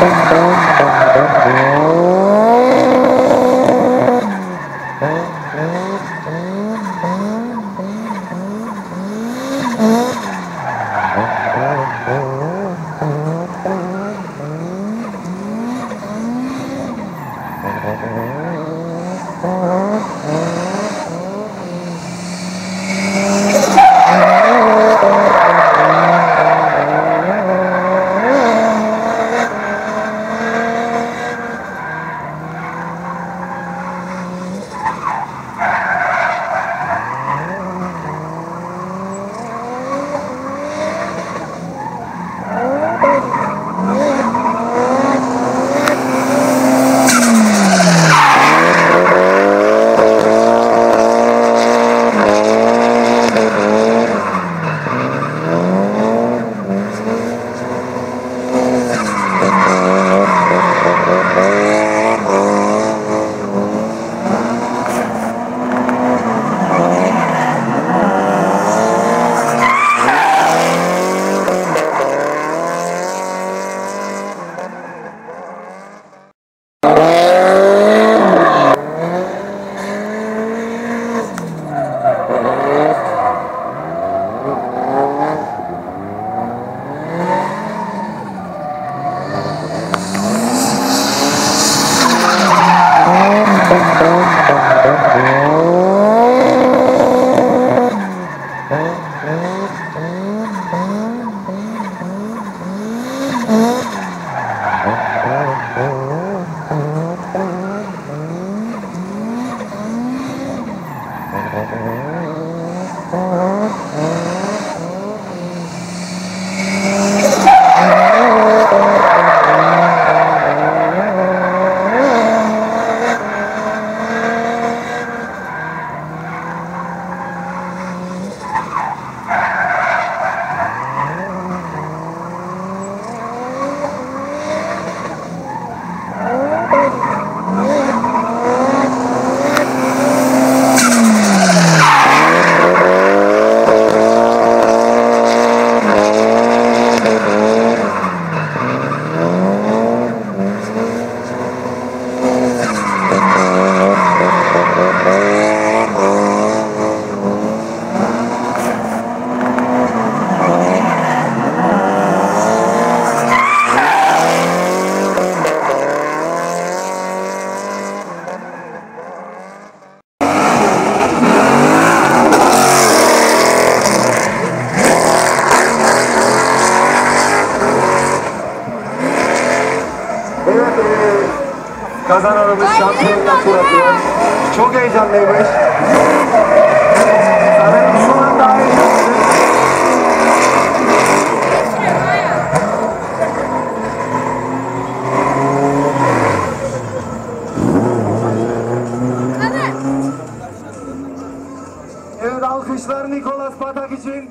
bom, bom. Oh, Oh! Kazananımız şampiyonluk suratıyor. Çok heyecanlıymış. Sanırım heyecanlı. Evet alkışlar Nikolas Patak için.